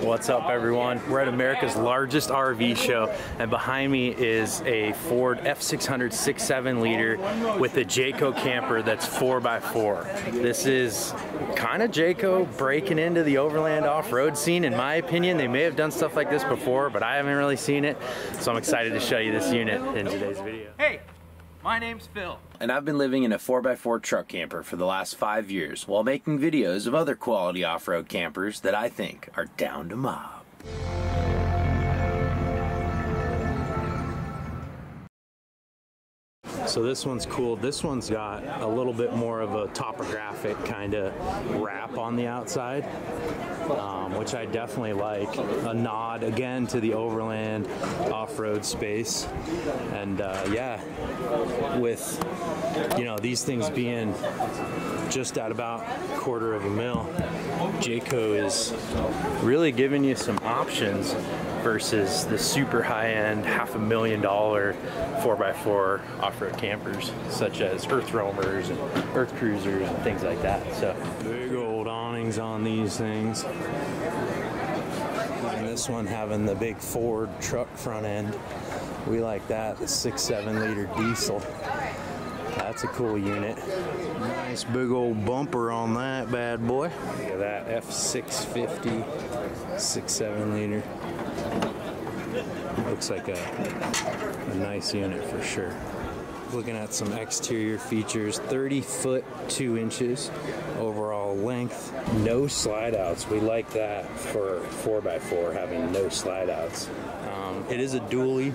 What's up, everyone? We're at America's largest RV show, and behind me is a Ford F600 6.7 liter with a Jayco camper that's 4x4. This is kind of Jayco breaking into the overland off-road scene, in my opinion. They may have done stuff like this before, but I haven't really seen it, so I'm excited to show you this unit in today's video. Hey, my name's Phil. And I've been living in a 4x4 truck camper for the last five years while making videos of other quality off road campers that I think are down to mob. So this one's cool. This one's got a little bit more of a topographic kind of wrap on the outside, um, which I definitely like. A nod again to the overland off-road space, and uh, yeah, with you know these things being just at about quarter of a mil, Jayco is really giving you some options versus the super high-end half a million dollar 4x4 off-road campers such as EarthRoamers and EarthCruisers and things like that. So big old awnings on these things. And this one having the big Ford truck front end we like that the six seven liter diesel. That's a cool unit. Nice big old bumper on that bad boy. Look at that F650 six seven liter looks like a, a nice unit for sure. Looking at some exterior features 30 foot 2 inches overall length, no slide outs. We like that for 4x4 having no slide outs. Um, it is a dually,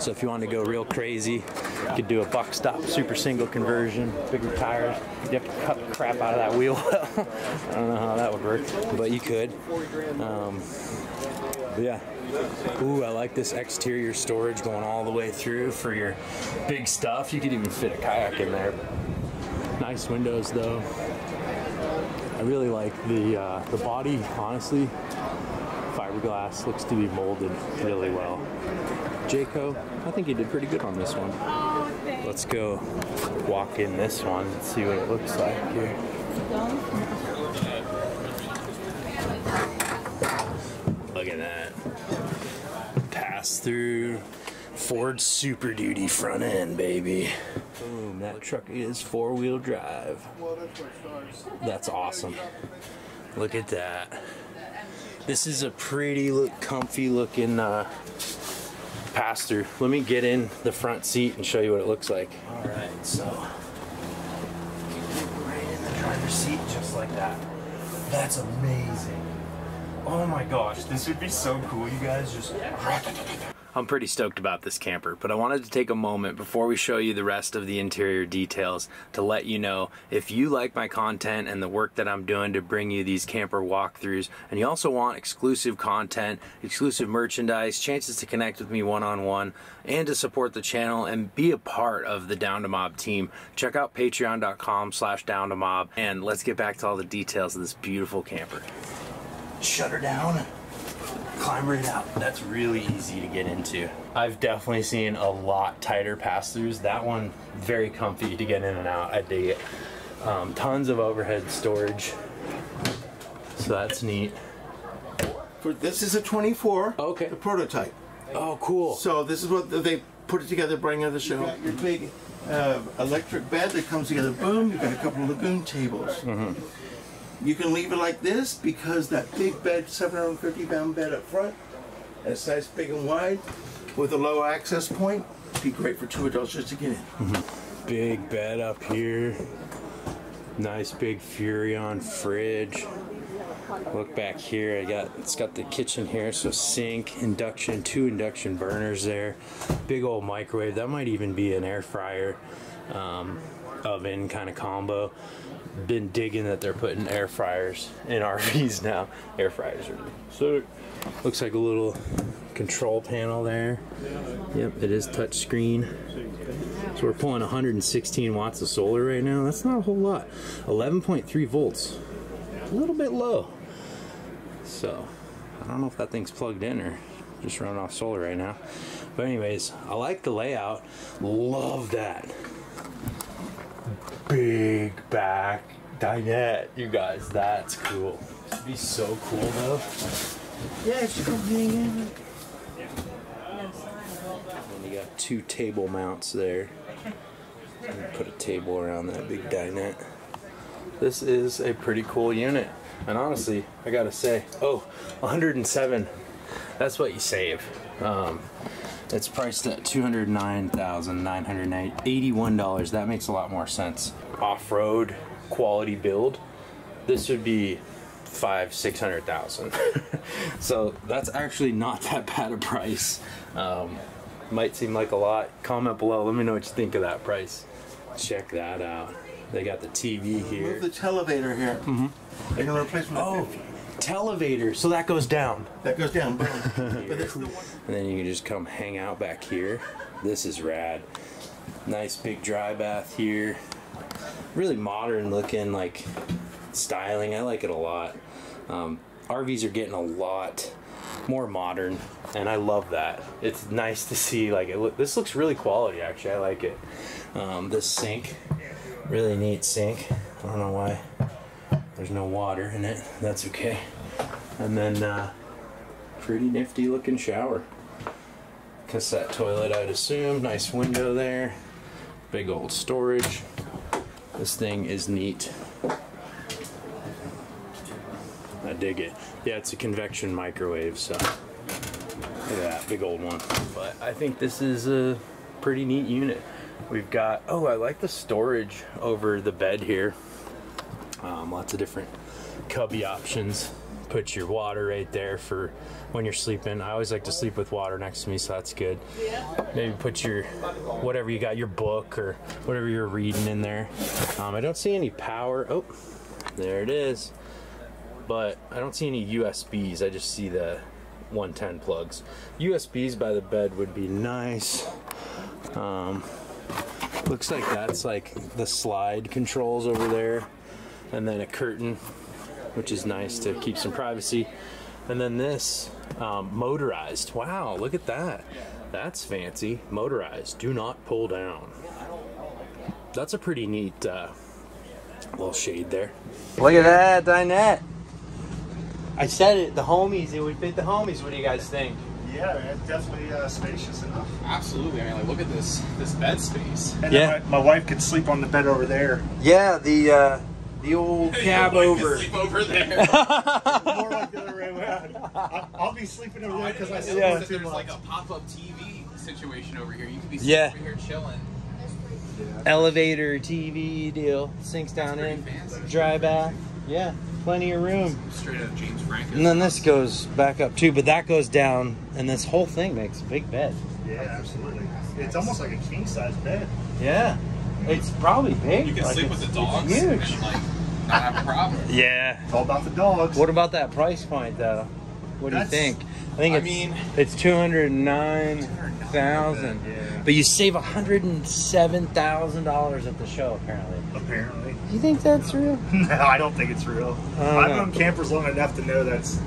so if you want to go real crazy, you could do a Buckstop super single conversion, bigger tires. You have to cut the crap out of that wheel. I don't know how that would work, but you could. Um, yeah. Ooh, I like this exterior storage going all the way through for your big stuff. You could even fit a kayak in there. Nice windows though. I really like the uh, the body. Honestly, fiberglass looks to be molded really well. Jayco, I think he did pretty good on this one. Let's go walk in this one and see what it looks like here. Look at that. Pass through Ford Super Duty front end, baby. Boom, that truck is four wheel drive. That's awesome. Look at that. This is a pretty look comfy looking uh, pass through. Let me get in the front seat and show you what it looks like. All right, so right in the driver's seat just like that. That's amazing. Oh my gosh, this would be so cool, you guys. Just. I'm pretty stoked about this camper, but I wanted to take a moment before we show you the rest of the interior details to let you know if you like my content and the work that I'm doing to bring you these camper walkthroughs, and you also want exclusive content, exclusive merchandise, chances to connect with me one on one, and to support the channel and be a part of the Down to Mob team, check out patreon.com slash down to mob, and let's get back to all the details of this beautiful camper. Shut her down climb right out. That's really easy to get into. I've definitely seen a lot tighter pass-throughs. That one, very comfy to get in and out. I dig it. Um, tons of overhead storage. So that's neat. For, this is a 24. Okay. The prototype. Oh, cool. So this is what they put it together, bring out the show. You got your big uh, electric bed that comes together. Boom. You've got a couple of Lagun tables. Mm-hmm. You can leave it like this because that big bed, 750 pound bed up front, and it's nice, big and wide, with a low access point, be great for two adults just to get in. Mm-hmm. Big bed up here. Nice big Furrion fridge. Look back here. I got it's got the kitchen here, so sink, induction, two induction burners there. Big old microwave. That might even be an air fryer, um, oven kind of combo been digging that they're putting air fryers in RVs now. Air fryers are so looks like a little control panel there. Yep, it is touch screen. So we're pulling 116 watts of solar right now. That's not a whole lot. 11.3 volts. A little bit low. So I don't know if that thing's plugged in or just running off solar right now. But anyways, I like the layout. Love that big back dinette, you guys. That's cool. It'd be so cool though Yeah, just come hang in. And you got two table mounts there. Put a table around that big dinette. This is a pretty cool unit. And honestly, I gotta say, oh, 107. That's what you save. Um, it's priced at $209,981. That makes a lot more sense. Off-road quality build. This would be five, six hundred thousand. so that's actually not that bad a price. Um, might seem like a lot. Comment below. Let me know what you think of that price. Check that out. They got the TV here. Move the televator here. Mm-hmm. They're gonna replace from the Oh, 50. Televator. So that goes down. That goes down. Boom. but it's the one. And then you can just come hang out back here. This is rad. Nice big dry bath here. Really modern looking, like styling. I like it a lot. Um, RVs are getting a lot more modern, and I love that. It's nice to see. Like it look, this looks really quality. Actually, I like it. Um, this sink, really neat sink. I don't know why there's no water in it. That's okay. And then uh, pretty nifty looking shower. Cassette toilet, I'd assume. Nice window there. Big old storage. This thing is neat. I dig it. Yeah, it's a convection microwave, so look at that big old one. But I think this is a pretty neat unit. We've got oh, I like the storage over the bed here. Um, lots of different cubby options. Put your water right there for when you're sleeping. I always like to sleep with water next to me, so that's good. Maybe put your whatever you got, your book or whatever you're reading in there. Um, I don't see any power. Oh, there it is. But I don't see any USBs. I just see the 110 plugs. USBs by the bed would be nice. Um, looks like that's like the slide controls over there and then a curtain which is nice to keep some privacy and then this um, motorized wow look at that that's fancy motorized do not pull down that's a pretty neat uh, little shade there look at that dinette i said it the homies it would fit the homies what do you guys think Yeah, man, it's definitely uh, spacious enough. Absolutely. I mean, like, look at this this bed space. And Yeah. my, my wife could sleep on the bed over there. yeah the uh, the old cab over Sleep over there. More like the other way around. I, I'll be sleeping over oh, there because I sleep Yeah. on too There's like a pop-up TV situation over here. You could be sitting Yeah. over here chilling. Yeah. elevator TV deal. Sinks down in, fancy. dry bath. Yeah, plenty of room. Straight out James Franco. And then this goes back up too, but that goes down, and this whole thing makes a big bed. Yeah, absolutely. It's almost like a king size bed. Yeah, it's probably big. You can Like, sleep with the it's dogs huge. and like not have a problem. Yeah. It's all about the dogs. What about that price point though? What do you think? I think I it's, mean- it's two hundred nine thousand. Yeah. But you save hundred and seven thousand dollars at the show apparently. Apparently. You think that's real? No, I don't think it's real. Uh, I've know. known campers long enough to know that's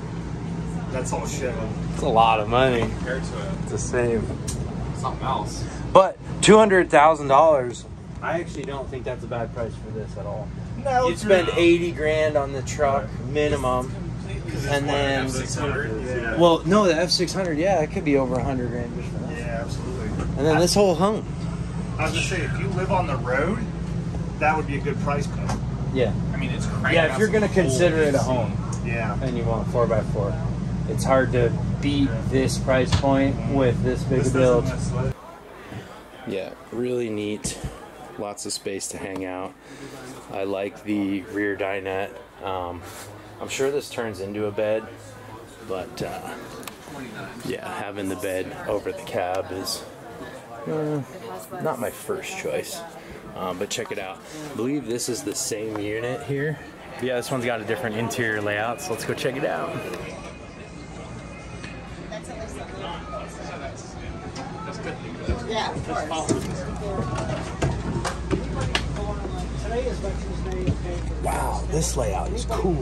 that's all show. It's a lot of money Compared to it. to save. something else. But two hundred thousand dollars. I actually don't think that's a bad price for this at all. No, You'd spend eighty grand on the truck minimum, and then Yeah. well, no, the F six hundred, yeah, it could be over a hundred grand just for that. yeah, absolutely. And then this whole home, I was gonna say, if you live on the road, that would be a good price point. yeah, I mean, it's crazy. yeah. If you're gonna consider it a home Yeah. and you want four by four, it's hard to beat this price point with this big This a build. Yeah, really neat. Lots of space to hang out. I like the rear dinette. Um, I'm sure this turns into a bed, but uh, yeah, having the bed over the cab is uh, not my first choice. Um, but check it out. I believe this is the same unit here. Yeah, this one's got a different interior layout, so let's go check it out. Yeah, of course. Wow, this layout is cool.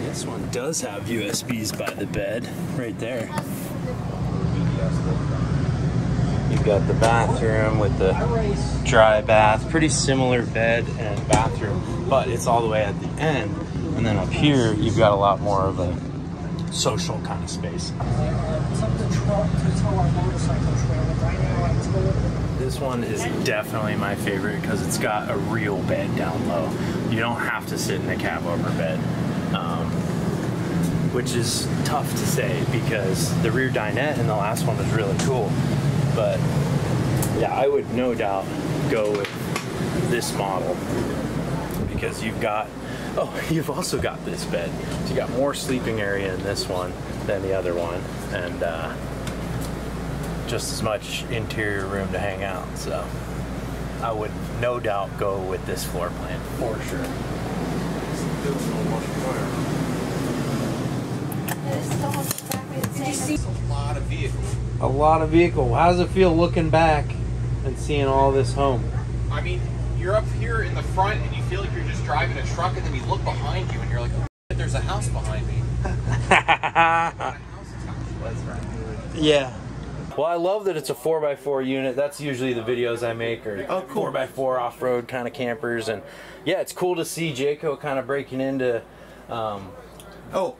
This one does have USBs by the bed, right there. You've got the bathroom with the dry bath, pretty similar bed and bathroom, but it's all the way at the end. And then up here, you've got a lot more of a social kind of space. This one is definitely my favorite because it's got a real bed down low. You don't have to sit in the cab over bed, um, which is tough to say because the rear dinette in the last one was really cool. But yeah, I would no doubt go with this model. Because you've got oh you've also got this bed. So you got more sleeping area in this one than the other one and uh, just as much interior room to hang out so I would no doubt go with this floor plan for sure A lot of vehicles. a lot of vehicle how does it feel looking back and seeing all this home I mean, you're up here in the front and you feel like you're just driving a truck, and then you look behind you and you're like, oh, shit, there's a house behind me. Yeah. Well, I love that it's a 4x4 unit. That's usually the videos I make are Oh, cool. 4x4 off-road kind of campers. And yeah, it's cool to see Jayco kind of breaking into, um, Oh,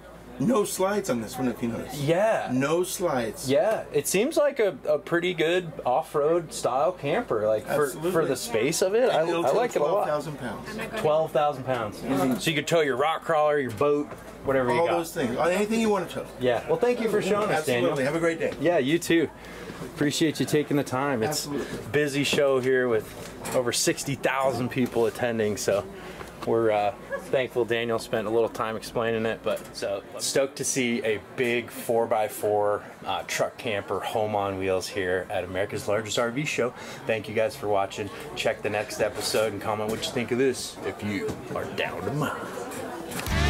no slides on this one if you notice. yeah. No slides. Yeah, it seems like a, a pretty good off-road style camper. Like for, for the space of it, I, I It'll take like it a lot. 12,000 pounds. Twelve thousand pounds. So you could tow your rock crawler, your boat, whatever you got. All those things. Uh, anything you want to tow. Yeah. Well, thank you for showing us, Daniel. Absolutely. Have a great day. Yeah, you too. Appreciate you taking the time. It's Absolutely. busy show here with over 60,000 people attending, so we're uh, thankful Daniel spent a little time explaining it. But so stoked to see a big 4x4 uh, truck camper home on wheels here at America's largest RV show. Thank you guys for watching. Check the next episode and comment what you think of this if you are down to mine.